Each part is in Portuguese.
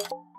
you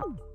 Oh.